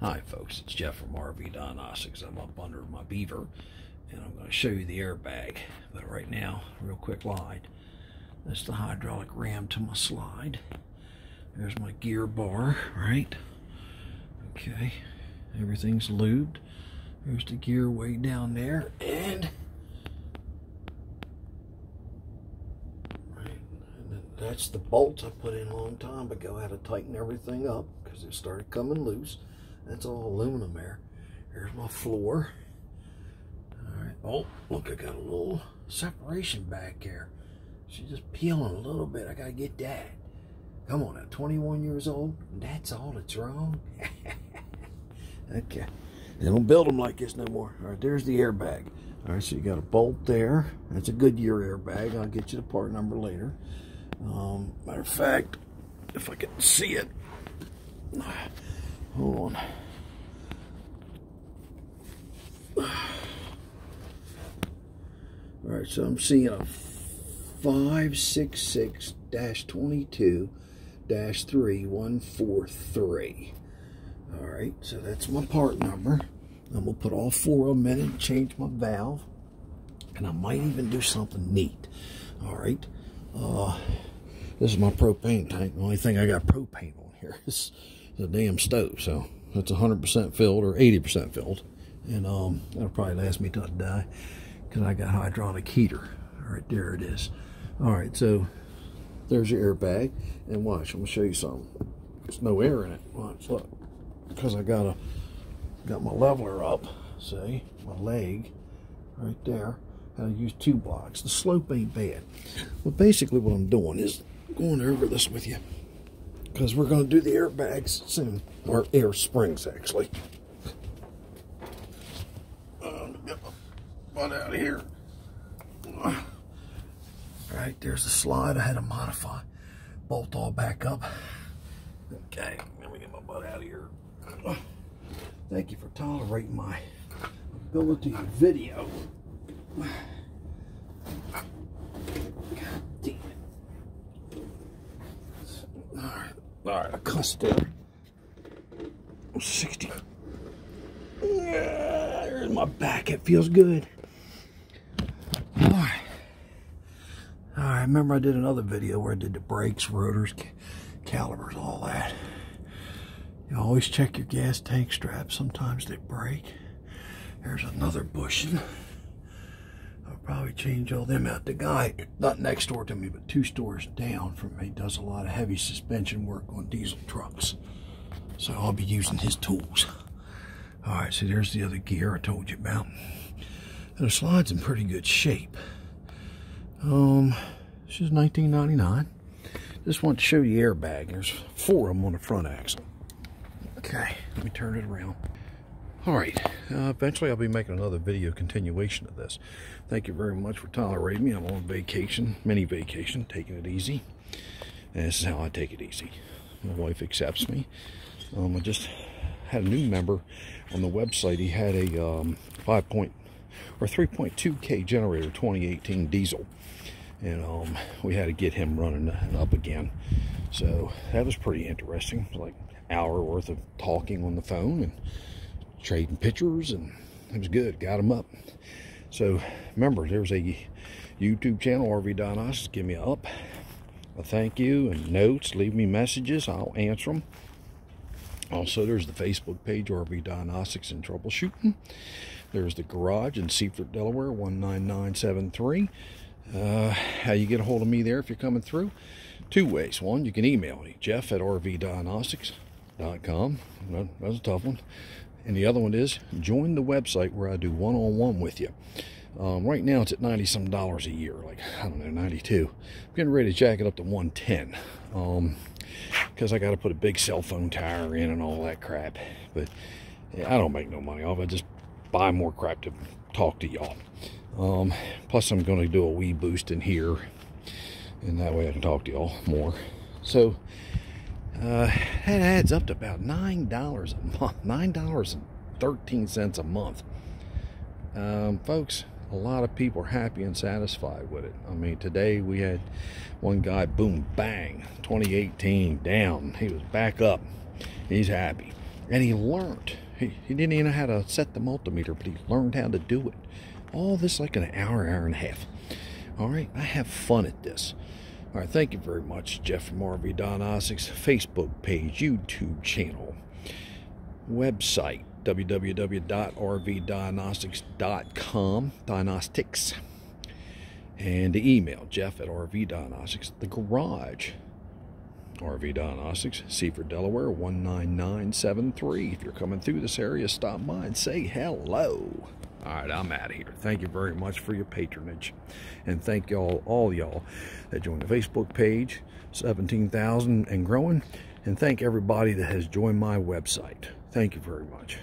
Hi folks, it's Jeff from RV Diagnostics. I'm up under my beaver and I'm going to show you the airbag. But right now, real quick slide. That's the hydraulic ram to my slide. There's my gear bar, right? Okay, everything's lubed. There's the gear way down there and that's the bolts I put in a long time ago. I had to tighten everything up because it started coming loose. That's all aluminum there. Here's my floor. All right. Oh, look, I got a little separation back here. She's just peeling a little bit. I got to get that. Come on, at 21 years old, that's all that's wrong. okay. They don't build them like this no more. All right, there's the airbag. All right, so you got a bolt there. That's a Goodyear airbag. I'll get you the part number later. Um, matter of fact, if I can see it, hold on. All right, so I'm seeing a 566-22-3143. All right, so that's my part number. I'm gonna put all four of them in and change my valve. And I might even do something neat. All right. Uh, this is my propane tank. The only thing I got propane on here is the damn stove. So that's 100% filled or 80% filled. And um, that'll probably last me till I die because I got hydraulic heater. All right, there it is. All right, so there's your airbag. And watch, I'm gonna show you something. There's no air in it. Watch, look. Because I got a got my leveler up, see, my leg right there. And I use two blocks. The slope ain't bad. But basically what I'm doing is going over this with you. Because we're going to do the airbags soon. Or air springs, actually. Uh, get my butt out of here. All right, there's the slide I had to modify. Bolt all back up. Okay, let me get my butt out of here. Thank you for tolerating my ability to video. God damn it. Alright, I cussed it. 60. Yeah, there's my back. It feels good. Alright. Alright, remember I did another video where I did the brakes, rotors, calipers, all that. You always check your gas tank straps. Sometimes they break. There's another bushing. Probably change all them out. The guy, not next door to me, but two stores down from me, does a lot of heavy suspension work on diesel trucks. So I'll be using his tools. All right, so there's the other gear I told you about. And the slide's in pretty good shape. Um, this is 1999. Just want to show you airbag. There's four of them on the front axle. Okay, let me turn it around. All right, uh, eventually I'll be making another video continuation of this. Thank you very much for tolerating me. I'm on vacation, mini vacation, taking it easy. And this is how I take it easy. My wife accepts me. Um, I just had a new member on the website. He had a um, 5 point or 3.2K generator 2018 diesel. And um, we had to get him running up again. So that was pretty interesting. Like hour worth of talking on the phone and trading pictures and it was good. Got them up. So remember there's a youtube channel rv diagnostics give me a up. A thank you and notes. Leave me messages. I'll answer them also there's the facebook page rv diagnostics and troubleshooting. There's the garage in seaford delaware 19973 uh, how you get a hold of me there if you're coming through? Two ways. One you can email me jeff at rvdiagnostics com. That was a tough one. And the other one is join the website where I do one-on-one -on -one with you. Um, right now it's at 90 some dollars a year, like, I don't know, 92. I'm getting ready to jack it up to 110. Um, because I got to put a big cell phone tower in and all that crap. But yeah, I don't make no money off. I just buy more crap to talk to y'all. Um, plus, I'm going to do a weBoost in here, and that way I can talk to y'all more. So, uh, that adds up to about nine dollars a month, nine dollars and thirteen cents a month. Um, folks, a lot of people are happy and satisfied with it. I mean, today we had one guy, boom, bang, 2018 down. He was back up. He's happy. And he learned. He, he didn't even know how to set the multimeter, but he learned how to do it. All this like an hour, hour and a half. All right, I have fun at this. All right, thank you very much, Jeff from RV Don Diagnostics Facebook page, YouTube channel, website, www.rvdiagnostics.com, diagnostics, and the email, jeff at RV Diagnostics, the garage, RV Diagnostics, Seaford, Delaware, 19973. If you're coming through this area, stop by and say hello. All right, I'm out of here. Thank you very much for your patronage. And thank y'all, all y'all that joined the Facebook page, 17,000 and growing. And thank everybody that has joined my website. Thank you very much.